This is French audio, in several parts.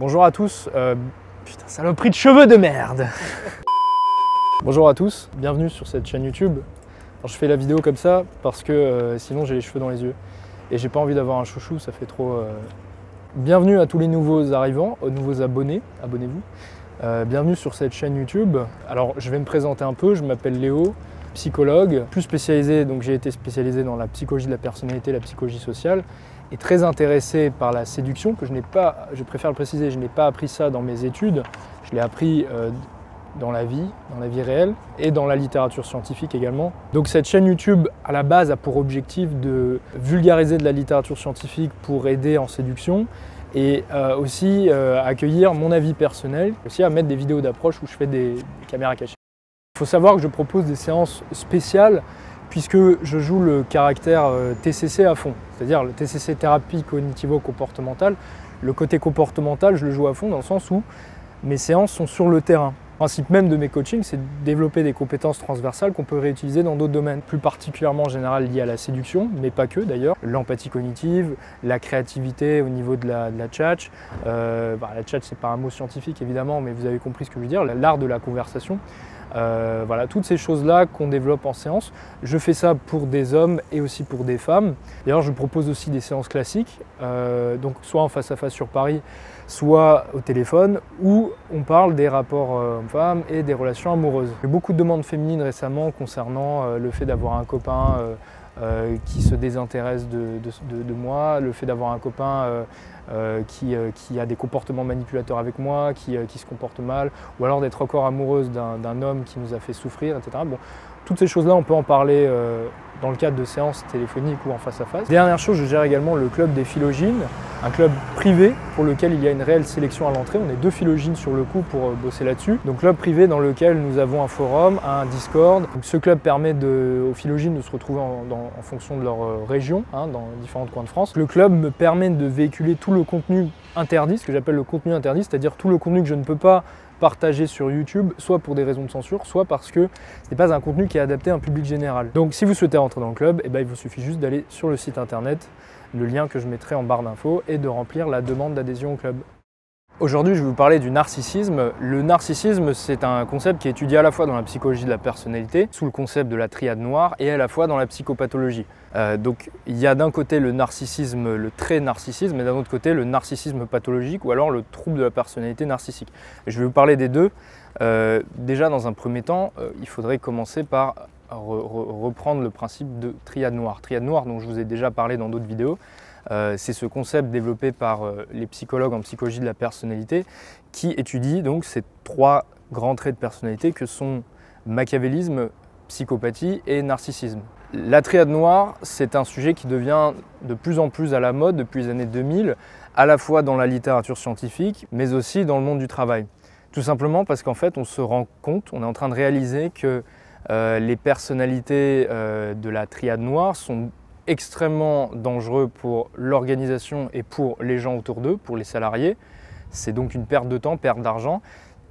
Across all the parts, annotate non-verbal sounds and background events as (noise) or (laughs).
Bonjour à tous. Euh, putain, saloperie de cheveux de merde (laughs) Bonjour à tous, bienvenue sur cette chaîne YouTube. Je fais la vidéo comme ça parce que euh, sinon j'ai les cheveux dans les yeux. Et j'ai pas envie d'avoir un chouchou, ça fait trop. euh. Bienvenue à tous les nouveaux arrivants, aux nouveaux abonnés, abonnez-vous. Bienvenue sur cette chaîne YouTube. Alors je vais me présenter un peu, je m'appelle Léo, psychologue, plus spécialisé, donc j'ai été spécialisé dans la psychologie de la personnalité, la psychologie sociale, et très intéressé par la séduction, que je n'ai pas, je préfère le préciser, je n'ai pas appris ça dans mes études, je l'ai appris euh, dans la vie, dans la vie réelle, et dans la littérature scientifique également. Donc cette chaîne YouTube, à la base, a pour objectif de vulgariser de la littérature scientifique pour aider en séduction, et euh, aussi euh, accueillir mon avis personnel, aussi à mettre des vidéos d'approche où je fais des caméras cachées. Il faut savoir que je propose des séances spéciales puisque je joue le caractère euh, TCC à fond, c'est-à-dire le TCC thérapie cognitivo-comportementale. Le côté comportemental, je le joue à fond dans le sens où mes séances sont sur le terrain. Le principe même de mes coachings, c'est de développer des compétences transversales qu'on peut réutiliser dans d'autres domaines, plus particulièrement en général liés à la séduction, mais pas que d'ailleurs, l'empathie cognitive, la créativité au niveau de la, de la tchatch. Euh, bah, la tchatch, c'est pas un mot scientifique évidemment, mais vous avez compris ce que je veux dire, l'art de la conversation. Euh, voilà, toutes ces choses-là qu'on développe en séance. Je fais ça pour des hommes et aussi pour des femmes. D'ailleurs, je propose aussi des séances classiques, euh, donc soit en face à face sur Paris, soit au téléphone, où on parle des rapports euh, hommes-femmes et des relations amoureuses. Beaucoup de demandes féminines récemment concernant le fait d'avoir un copain qui se désintéresse de moi, le fait d'avoir un copain euh, euh, qui, a des comportements manipulateurs avec moi, qui, euh, qui se comporte mal, ou alors d'être encore amoureuse d'un homme qui nous a fait souffrir, etc. Bon, toutes ces choses-là, on peut en parler dans le cadre de séances téléphoniques ou en face à face. Dernière chose, je gère également le club des philogines, un club privé pour lequel il y a une réelle sélection à l'entrée. On est deux philogines sur le coup pour bosser là-dessus. Donc club privé dans lequel nous avons un forum, un Discord. Ce club permet aux philogines de se retrouver en, fonction de leur région, hein, dans différents coins de France. Le club me permet de véhiculer tout le contenu interdit, ce que j'appelle le contenu interdit, c'est-à-dire tout le contenu que je ne peux pas partager sur YouTube, soit pour des raisons de censure, soit parce que ce n'est pas un contenu qui est adapté à un public général. Donc si vous souhaitez rentrer dans le club, eh ben, il vous suffit juste d'aller sur le site internet, le lien que je mettrai en barre d'infos, et de remplir la demande d'adhésion au club. Aujourd'hui, je vais vous parler du narcissisme. Le narcissisme, c'est un concept qui est étudié à la fois dans la psychologie de la personnalité, sous le concept de la triade noire, et à la fois dans la psychopathologie. Euh, donc, il y a d'un côté le narcissisme, le trait narcissisme, et d'un autre côté le narcissisme pathologique, ou alors le trouble de la personnalité narcissique. Je vais vous parler des deux. Euh, déjà, dans un premier temps, euh, il faudrait commencer par re- re- reprendre le principe de triade noire. Triade noire, dont je vous ai déjà parlé dans d'autres vidéos, euh, c'est ce concept développé par euh, les psychologues en psychologie de la personnalité qui étudie donc ces trois grands traits de personnalité que sont machiavélisme, psychopathie et narcissisme. La triade noire, c'est un sujet qui devient de plus en plus à la mode depuis les années 2000, à la fois dans la littérature scientifique, mais aussi dans le monde du travail. Tout simplement parce qu'en fait, on se rend compte, on est en train de réaliser que euh, les personnalités de la triade noire sont extrêmement dangereux pour l'organisation et pour les gens autour d'eux, pour les salariés. C'est donc une perte de temps, perte d'argent,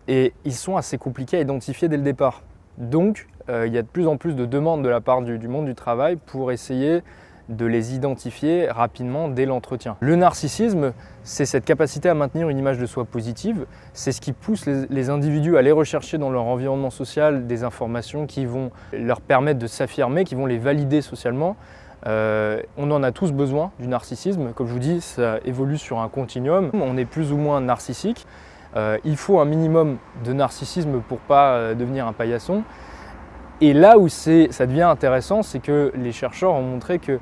et ils sont assez compliqués à identifier dès le départ. Donc, euh, il y a de plus en plus de demandes de la part du, monde du travail pour essayer de les identifier rapidement dès l'entretien. Le narcissisme, c'est cette capacité à maintenir une image de soi positive, c'est ce qui pousse les individus à aller rechercher dans leur environnement social des informations qui vont leur permettre de s'affirmer, qui vont les valider socialement. Euh, on en a tous besoin du narcissisme. Comme je vous dis, ça évolue sur un continuum. On est plus ou moins narcissique. Euh, il faut un minimum de narcissisme pour pas euh, devenir un paillasson. Et là où ça devient intéressant, c'est que les chercheurs ont montré que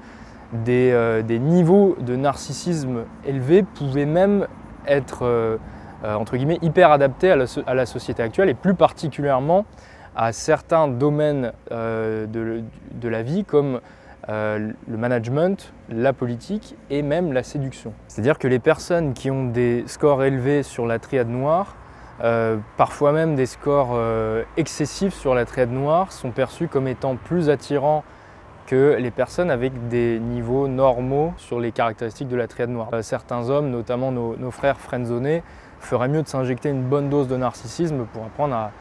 des, niveaux de narcissisme élevés pouvaient même être entre hyper adaptés à la, société actuelle et plus particulièrement à certains domaines de la vie comme euh, le management, la politique et même la séduction. C'est-à-dire que les personnes qui ont des scores élevés sur la triade noire, euh, parfois même des scores euh, excessifs sur la triade noire, sont perçus comme étant plus attirants que les personnes avec des niveaux normaux sur les caractéristiques de la triade noire. Certains hommes, notamment nos, frères friendzonés, feraient mieux de s'injecter une bonne dose de narcissisme pour apprendre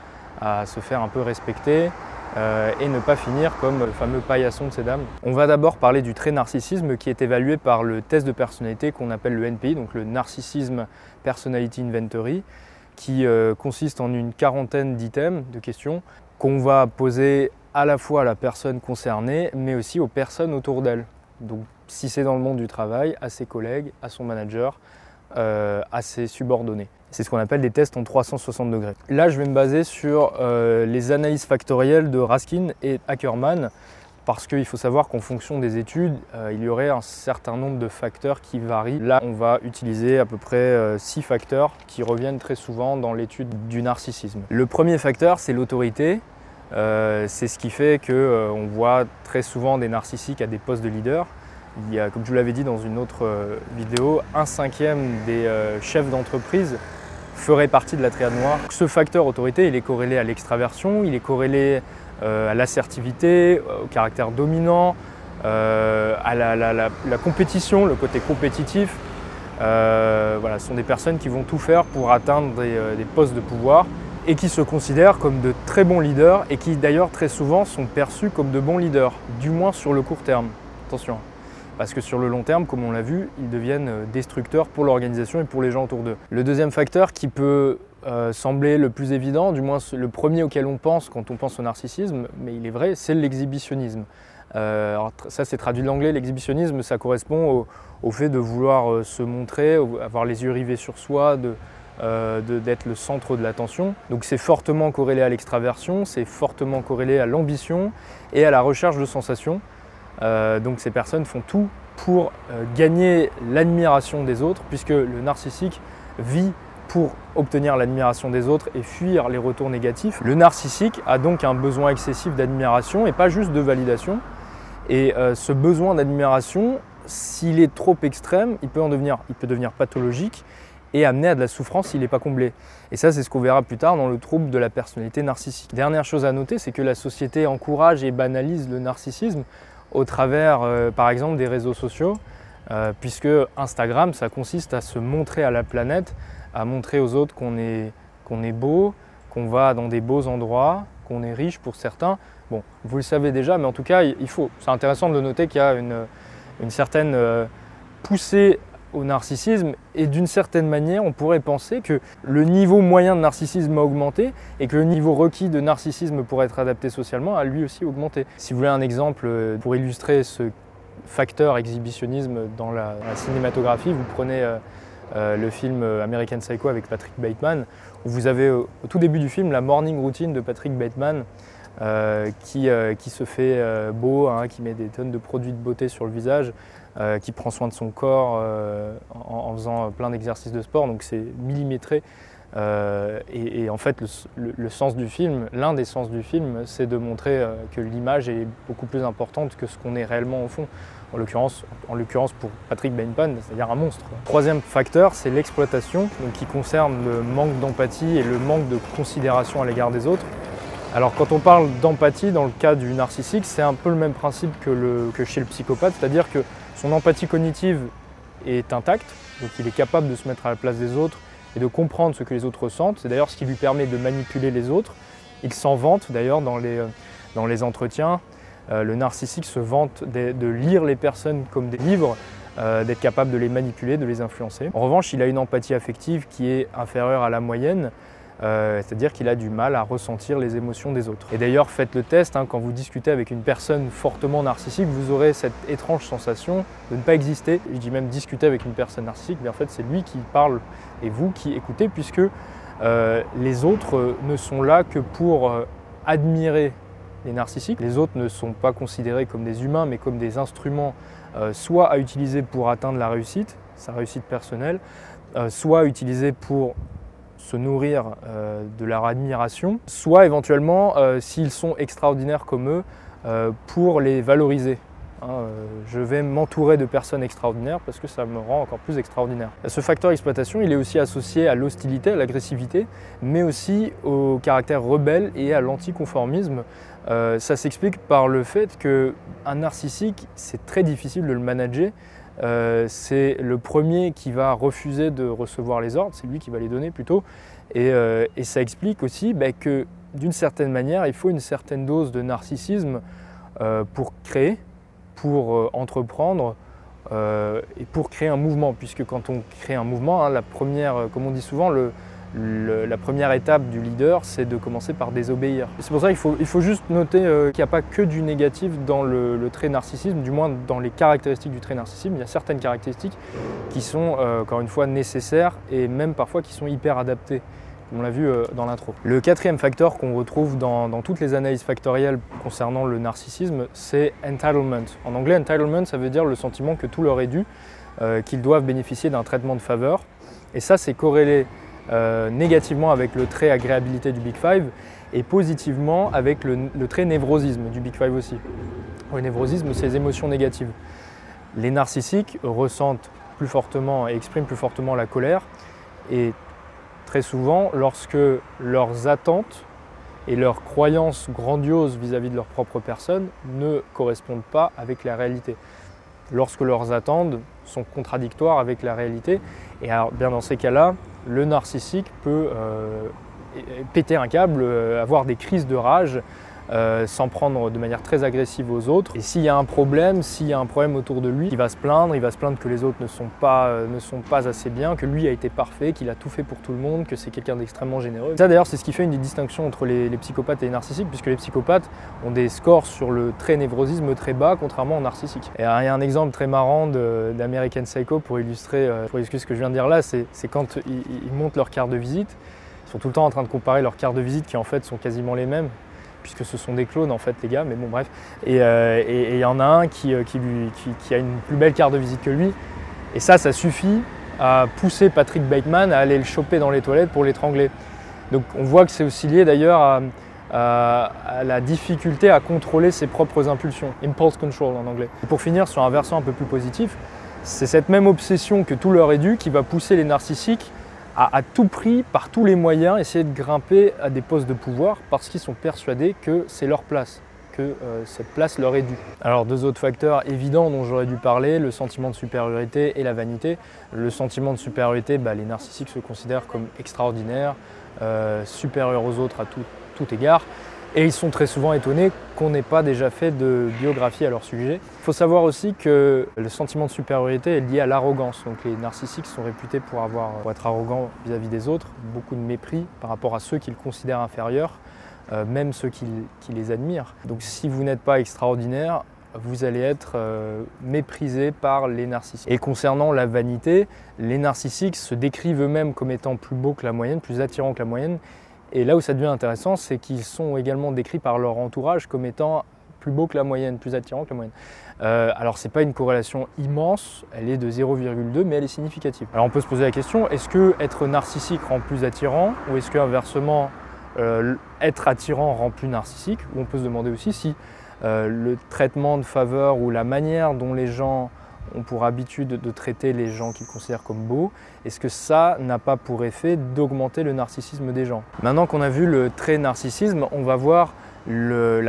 à se faire un peu respecter euh, et ne pas finir comme le fameux paillasson de ces dames. On va d'abord parler du trait narcissisme qui est évalué par le test de personnalité qu'on appelle le NPI, donc le Narcissism Personality Inventory, qui euh, consiste en une quarantaine d'items, de questions, qu'on va poser à la fois à la personne concernée, mais aussi aux personnes autour d'elle. Donc si c'est dans le monde du travail, à ses collègues, à son manager, euh, à ses subordonnés. C'est ce qu'on appelle des tests en 360 degrés. Là, je vais me baser sur euh, les analyses factorielles de Raskin et Ackerman, parce qu'il faut savoir qu'en fonction des études, euh, il y aurait un certain nombre de facteurs qui varient. Là, on va utiliser à peu près six facteurs qui reviennent très souvent dans l'étude du narcissisme. Le premier facteur, c'est l'autorité. c'est ce qui fait qu'on voit très souvent des narcissiques à des postes de leader comme je vous l'avais dit dans une autre euh, vidéo, un cinquième des euh, chefs d'entreprise ferait partie de la triade noire. Ce facteur autorité, il est corrélé à l'extraversion, il est corrélé euh, à l'assertivité, au caractère dominant, à la, compétition, le côté compétitif. voilà, ce sont des personnes qui vont tout faire pour atteindre des, postes de pouvoir et qui se considèrent comme de très bons leaders et qui d'ailleurs très souvent sont perçus comme de bons leaders, du moins sur le court terme. Attention parce que sur le long terme, comme on l'a vu, ils deviennent euh, destructeurs pour l'organisation et pour les gens autour d'eux. Le deuxième facteur qui peut euh, sembler le plus évident, du moins le premier auquel on pense quand on pense au narcissisme, mais il est vrai, c'est l'exhibitionnisme. Euh, ça c'est traduit de l'anglais, l'exhibitionnisme ça correspond au, fait de vouloir se montrer, avoir les yeux rivés sur soi, d'être le centre de l'attention. Donc c'est fortement corrélé à l'extraversion, c'est fortement corrélé à l'ambition et à la recherche de sensations. Euh, donc ces personnes font tout pour euh, gagner l'admiration des autres, puisque le narcissique vit pour obtenir l'admiration des autres et fuir les retours négatifs. Le narcissique a donc un besoin excessif d'admiration et pas juste de validation. Et euh, ce besoin d'admiration, s'il est trop extrême, il peut, en devenir, il peut devenir pathologique et amener à de la souffrance s'il n'est pas comblé. Et ça, c'est ce qu'on verra plus tard dans le trouble de la personnalité narcissique. Dernière chose à noter, c'est que la société encourage et banalise le narcissisme au travers, euh, par exemple, des réseaux sociaux, euh, puisque Instagram, ça consiste à se montrer à la planète, à montrer aux autres qu'on est, qu'on est beau, qu'on va dans des beaux endroits, qu'on est riche pour certains. Bon, vous le savez déjà, mais en tout cas, il faut. C'est intéressant de noter qu'il y a une, une certaine euh, poussée au narcissisme et d'une certaine manière on pourrait penser que le niveau moyen de narcissisme a augmenté et que le niveau requis de narcissisme pour être adapté socialement a lui aussi augmenté. Si vous voulez un exemple euh, pour illustrer ce facteur exhibitionnisme dans la, cinématographie, vous prenez euh, euh, le film American Psycho avec Patrick Bateman où vous avez au tout début du film la morning routine de Patrick Bateman qui, se fait beau, hein, qui met des tonnes de produits de beauté sur le visage, euh, qui prend soin de son corps euh, en, faisant plein d'exercices de sport, donc c'est millimétré. Euh, et, en fait, le, sens du film, l'un des sens du film, c'est de montrer que l'image est beaucoup plus importante que ce qu'on est réellement au fond. En l'occurrence, en l'occurrence pour Patrick Bateman, c'est-à-dire un monstre. Troisième facteur, c'est l'exploitation, qui concerne le manque d'empathie et le manque de considération à l'égard des autres. Alors quand on parle d'empathie dans le cas du narcissique, c'est un peu le même principe que chez le psychopathe, c'est-à-dire que son empathie cognitive est intacte, donc il est capable de se mettre à la place des autres et de comprendre ce que les autres ressentent. C'est d'ailleurs ce qui lui permet de manipuler les autres. Il s'en vante d'ailleurs dans les, euh, entretiens. Euh, le narcissique se vante de, lire les personnes comme des livres, euh, d'être capable de les manipuler, de les influencer. En revanche, il a une empathie affective qui est inférieure à la moyenne, euh, c'est-à-dire qu'il a du mal à ressentir les émotions des autres. Et d'ailleurs, faites le test, hein, quand vous discutez avec une personne fortement narcissique, vous aurez cette étrange sensation de ne pas exister. Je dis même discuter avec une personne narcissique, mais en fait c'est lui qui parle et vous qui écoutez, puisque euh, les autres ne sont là que pour euh, admirer les narcissiques. Les autres ne sont pas considérés comme des humains, mais comme des instruments soit à utiliser pour atteindre la réussite, sa réussite personnelle, soit à utiliser pour se nourrir euh, de leur admiration, soit éventuellement, euh, s'ils sont extraordinaires comme eux, euh, pour les valoriser. Hein, je vais m'entourer de personnes extraordinaires parce que ça me rend encore plus extraordinaire. Ce facteur exploitation, il est aussi associé à l'hostilité, à l'agressivité, mais aussi au caractère rebelle et à l'anticonformisme. ça s'explique par le fait qu'un narcissique, c'est très difficile de le manager euh, c'est le premier qui va refuser de recevoir les ordres, c'est lui qui va les donner plutôt. Et, euh, ça explique aussi bah, que d'une certaine manière, il faut une certaine dose de narcissisme euh, pour créer, pour entreprendre et pour créer un mouvement. Puisque quand on crée un mouvement, hein, la première, comme on dit souvent, le, la première étape du leader, c'est de commencer par désobéir. C'est pour ça qu'il faut, juste noter qu'il n'y a pas que du négatif dans le, trait narcissisme, du moins dans les caractéristiques du trait narcissisme. Il y a certaines caractéristiques qui sont, encore une fois, nécessaires et même parfois qui sont hyper adaptées on l'a vu euh, dans l'intro. Le quatrième facteur qu'on retrouve dans, toutes les analyses factorielles concernant le narcissisme, c'est entitlement. En anglais, entitlement, ça veut dire le sentiment que tout leur est dû, euh, qu'ils doivent bénéficier d'un traitement de faveur. Et ça, c'est corrélé euh, négativement avec le trait agréabilité du Big Five et positivement avec le, trait névrosisme du Big Five aussi. Le névrosisme, c'est les émotions négatives. Les narcissiques ressentent plus fortement et expriment plus fortement la colère et très souvent lorsque leurs attentes et leurs croyances grandioses vis-à-vis de leur propre personne ne correspondent pas avec la réalité. Lorsque leurs attentes sont contradictoires avec la réalité, et alors bien dans ces cas-là, le narcissique peut euh, péter un câble, euh, avoir des crises de rage, euh, s'en prendre de manière très agressive aux autres. Et s'il y a un problème, s'il y a un problème autour de lui, il va se plaindre, il va se plaindre que les autres ne sont pas, euh, ne sont pas assez bien, que lui a été parfait, qu'il a tout fait pour tout le monde, que c'est quelqu'un d'extrêmement généreux. Ça d'ailleurs c'est ce qui fait une des distinctions entre les, psychopathes et les narcissiques, puisque les psychopathes ont des scores sur le très névrosisme très bas, contrairement aux narcissiques. Et il y a un exemple très marrant d'American Psycho pour illustrer, euh, ce que je viens de dire là, c'est quand ils, ils montent leur carte de visite, ils sont tout le temps en train de comparer leurs cartes de visite qui en fait sont quasiment les mêmes puisque ce sont des clones en fait les gars, mais bon bref. Et euh, il y en a un qui, euh, qui, a une plus belle carte de visite que lui. Et ça, ça suffit à pousser Patrick Bateman à aller le choper dans les toilettes pour l'étrangler. Donc on voit que c'est aussi lié d'ailleurs à, la difficulté à contrôler ses propres impulsions. Impulse control en anglais. Pour finir sur un versant un peu plus positif, c'est cette même obsession que tout leur est dû qui va pousser les narcissiques à, tout prix, par tous les moyens, essayer de grimper à des postes de pouvoir parce qu'ils sont persuadés que c'est leur place, que euh, cette place leur est due. Alors deux autres facteurs évidents dont j'aurais dû parler, le sentiment de supériorité et la vanité. Le sentiment de supériorité, bah, les narcissiques se considèrent comme extraordinaires, euh, supérieurs aux autres à tout, tout égard. Et ils sont très souvent étonnés qu'on n'ait pas déjà fait de biographie à leur sujet. Il faut savoir aussi que le sentiment de supériorité est lié à l'arrogance. Donc les narcissiques sont réputés pour, avoir, être arrogants vis-à-vis des autres, beaucoup de mépris par rapport à ceux qu'ils considèrent inférieurs, euh, même ceux qui, les admirent. Donc si vous n'êtes pas extraordinaire, vous allez être euh, méprisé par les narcissiques. Et concernant la vanité, les narcissiques se décrivent eux-mêmes comme étant plus beaux que la moyenne, plus attirants que la moyenne, et là où ça devient intéressant, c'est qu'ils sont également décrits par leur entourage comme étant plus beaux que la moyenne, plus attirants que la moyenne. Euh, alors c'est pas une corrélation immense, elle est de 0,2 mais elle est significative. Alors on peut se poser la question, est-ce que être narcissique rend plus attirant ou est-ce que inversement euh, être attirant rend plus narcissique? Ou on peut se demander aussi si euh, le traitement de faveur ou la manière dont les gens ont pour habitude de traiter les gens qu'ils considèrent comme beaux, est-ce que ça n'a pas pour effet d'augmenter le narcissisme des gens? Maintenant qu'on a vu le trait narcissisme, on va voir le,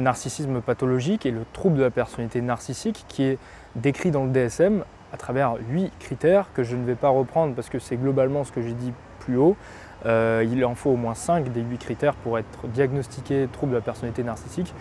narcissisme pathologique et le trouble de la personnalité narcissique qui est décrit dans le DSM à travers huit critères que je ne vais pas reprendre parce que c'est globalement ce que j'ai dit plus haut. Euh, il en faut au moins 5 des 8 critères pour être diagnostiqué trouble de la personnalité narcissique.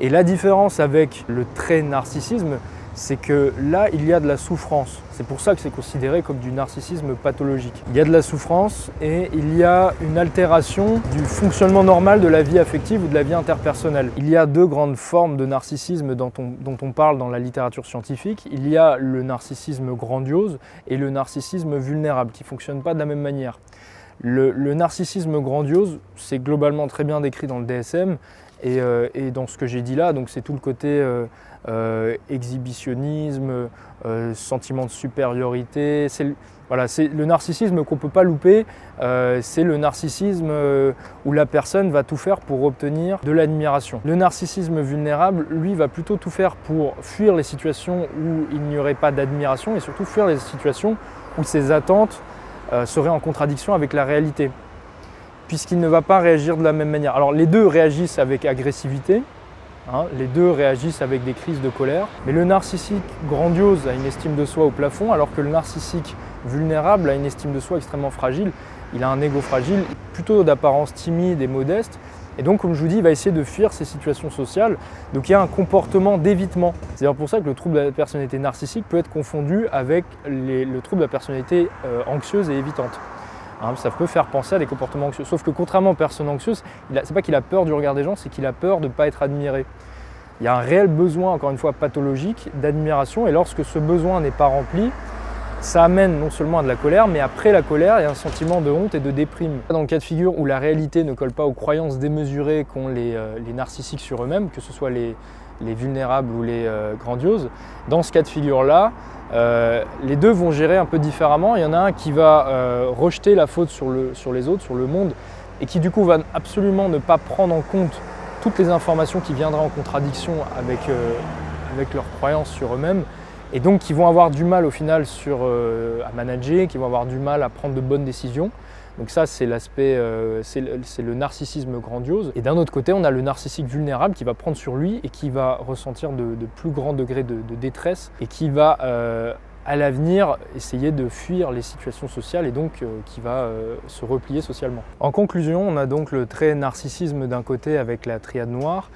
Et la différence avec le trait narcissisme, c'est que là, il y a de la souffrance. C'est pour ça que c'est considéré comme du narcissisme pathologique. Il y a de la souffrance et il y a une altération du fonctionnement normal de la vie affective ou de la vie interpersonnelle. Il y a deux grandes formes de narcissisme dont on, parle dans la littérature scientifique. Il y a le narcissisme grandiose et le narcissisme vulnérable qui ne fonctionnent pas de la même manière. Le, narcissisme grandiose, c'est globalement très bien décrit dans le DSM euh, et, dans ce que j'ai dit là, donc c'est tout le côté euh, euh, exhibitionnisme, sentiment de supériorité. C'est le narcissisme qu'on ne peut pas louper, c'est le narcissisme où la personne va tout faire pour obtenir de l'admiration. Le narcissisme vulnérable, lui, va plutôt tout faire pour fuir les situations où il n'y aurait pas d'admiration et surtout fuir les situations où ses attentes seraient en contradiction avec la réalité puisqu'il ne va pas réagir de la même manière. Alors les deux réagissent avec agressivité, hein, les deux réagissent avec des crises de colère, mais le narcissique grandiose a une estime de soi au plafond, alors que le narcissique vulnérable a une estime de soi extrêmement fragile. Il a un ego fragile, plutôt d'apparence timide et modeste, Et donc, comme je vous dis, il va essayer de fuir ces situations sociales. Donc il y a un comportement d'évitement. C'est d'ailleurs pour ça que le trouble de la personnalité narcissique peut être confondu avec le trouble de la personnalité euh, anxieuse et évitante. Hein, ça peut faire penser à des comportements anxieux. Sauf que contrairement aux personnes anxieuses, c'est pas qu'il a peur du regard des gens, c'est qu'il a peur de ne pas être admiré. Il y a un réel besoin, encore une fois pathologique, d'admiration. Et lorsque ce besoin n'est pas rempli, ça amène non seulement à de la colère, mais après la colère, il y a un sentiment de honte et de déprime. Dans le cas de figure où la réalité ne colle pas aux croyances démesurées qu'ont les, euh, narcissiques sur eux-mêmes, que ce soit les, vulnérables ou les euh, grandioses, dans ce cas de figure-là, euh, les deux vont gérer un peu différemment. Il y en a un qui va rejeter la faute sur, les autres, sur le monde, et qui du coup va absolument ne pas prendre en compte toutes les informations qui viendraient en contradiction avec, leurs croyances sur eux-mêmes et donc qui vont avoir du mal au final euh, à manager, qui vont avoir du mal à prendre de bonnes décisions. Donc ça, c'est l'aspect, euh, c'est le, narcissisme grandiose. Et d'un autre côté, on a le narcissique vulnérable qui va prendre sur lui et qui va ressentir de, plus grands degrés de, détresse et qui va euh, à l'avenir essayer de fuir les situations sociales et donc qui va se replier socialement. En conclusion, on a donc le trait narcissisme d'un côté avec la triade noire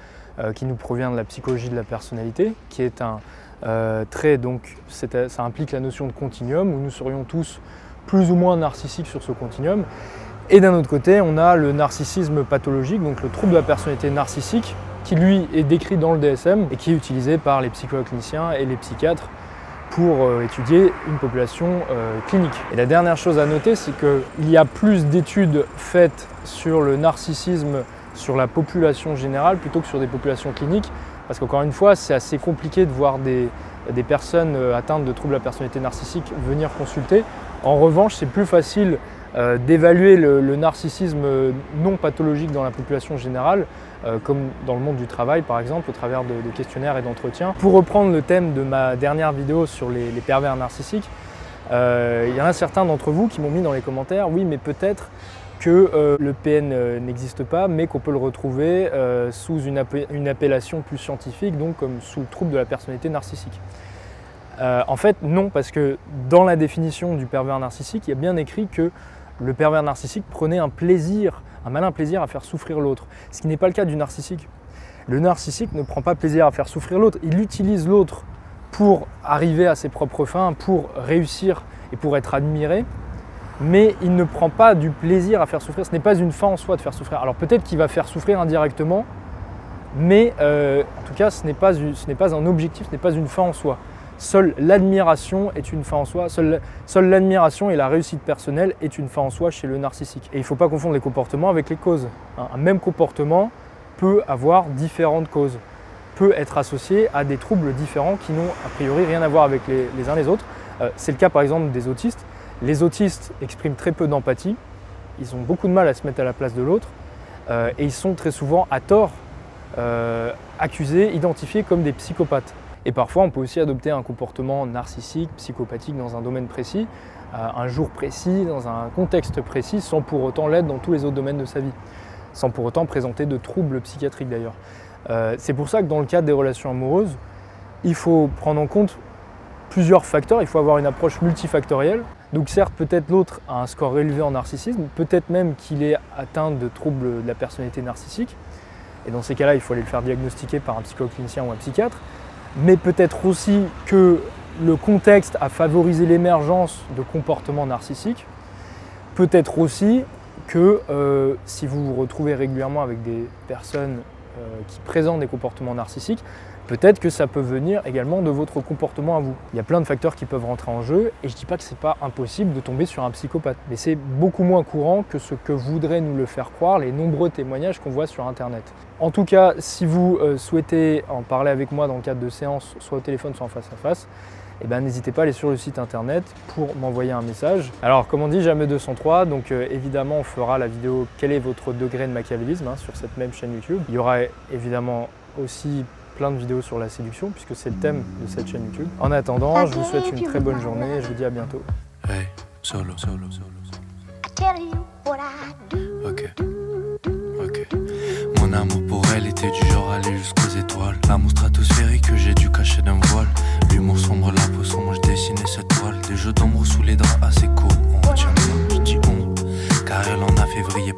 qui nous provient de la psychologie de la personnalité, qui est un, euh, très, donc ça implique la notion de continuum où nous serions tous plus ou moins narcissiques sur ce continuum. Et d'un autre côté, on a le narcissisme pathologique, donc le trouble de la personnalité narcissique, qui lui est décrit dans le DSM et qui est utilisé par les psychologues et les psychiatres pour euh, étudier une population euh, clinique. Et la dernière chose à noter, c'est qu'il y a plus d'études faites sur le narcissisme sur la population générale plutôt que sur des populations cliniques. Parce qu'encore une fois, c'est assez compliqué de voir des, personnes euh, atteintes de troubles la personnalité narcissique venir consulter. En revanche, c'est plus facile euh, d'évaluer le, narcissisme non pathologique dans la population générale, euh, comme dans le monde du travail par exemple, au travers de, questionnaires et d'entretiens. Pour reprendre le thème de ma dernière vidéo sur les pervers narcissiques, il y en a certains d'entre vous qui m'ont mis dans les commentaires, oui mais peut-être que euh, le PN euh, n'existe pas, mais qu'on peut le retrouver euh, sous une, appellation plus scientifique, donc comme sous le trouble de la personnalité narcissique. en fait, non, parce que dans la définition du pervers narcissique, il y a bien écrit que le pervers narcissique prenait un plaisir, un malin plaisir à faire souffrir l'autre, ce qui n'est pas le cas du narcissique. Le narcissique ne prend pas plaisir à faire souffrir l'autre, il utilise l'autre pour arriver à ses propres fins, pour réussir et pour être admiré, mais il ne prend pas du plaisir à faire souffrir. Ce n'est pas une fin en soi de faire souffrir. Alors peut-être qu'il va faire souffrir indirectement, mais euh, en tout cas, ce n'est pas, un objectif, ce n'est pas une fin en soi. Seule l'admiration est une fin en soi. Seule, l'admiration et la réussite personnelle est une fin en soi chez le narcissique. Et il ne faut pas confondre les comportements avec les causes. Un même comportement peut avoir différentes causes, peut être associé à des troubles différents qui n'ont a priori rien à voir avec les, uns les autres. Euh, c'est le cas par exemple des autistes. Les autistes expriment très peu d'empathie, ils ont beaucoup de mal à se mettre à la place de l'autre euh, et ils sont très souvent à tort euh, accusés, identifiés comme des psychopathes. Et parfois on peut aussi adopter un comportement narcissique, psychopathique dans un domaine précis, euh, un jour précis, dans un contexte précis, sans pour autant l'être dans tous les autres domaines de sa vie, sans pour autant présenter de troubles psychiatriques d'ailleurs. C'est pour ça que dans le cadre des relations amoureuses, il faut prendre en compte plusieurs facteurs, il faut avoir une approche multifactorielle. Donc certes, peut-être l'autre a un score élevé en narcissisme, peut-être même qu'il est atteint de troubles de la personnalité narcissique. Et dans ces cas-là, il faut aller le faire diagnostiquer par un psychologue clinicien ou un psychiatre. Mais peut-être aussi que le contexte a favorisé l'émergence de comportements narcissiques. Peut-être aussi que euh, si vous vous retrouvez régulièrement avec des personnes euh, qui présentent des comportements narcissiques, peut-être que ça peut venir également de votre comportement à vous. Il y a plein de facteurs qui peuvent rentrer en jeu et je ne dis pas que ce n'est pas impossible de tomber sur un psychopathe, mais c'est beaucoup moins courant que ce que voudraient nous le faire croire les nombreux témoignages qu'on voit sur internet. En tout cas, si vous euh, souhaitez en parler avec moi dans le cadre de séances, soit au téléphone, soit en face à face, eh ben, n'hésitez pas à aller sur le site internet pour m'envoyer un message. Alors comme on dit, jamais 203, donc euh, évidemment on fera la vidéo quel est votre degré de machiavélisme hein, sur cette même chaîne YouTube. Il y aura évidemment aussi plein de vidéos sur la séduction puisque c'est le thème de cette chaîne YouTube. En attendant, je vous souhaite une très bonne journée et je vous dis à bientôt. Hey, solo, solo, solo. Ok. Ok. Mon amour pour elle était du genre aller jusqu'aux étoiles. L'amour stratosphérique que j'ai dû cacher d'un voile. L'humour sombre, la peau sombre, je dessinais cette toile. Des jeux d'ombre sous les draps assez courts. On tient je dis on. Car elle en a février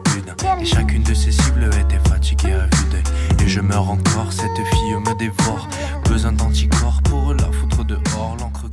et chacune de ses cibles était fatiguée à vue d'œil. Et je meurs encore, cette fille me dévore. Besoin d'anticorps pour la foutre dehors, l'encre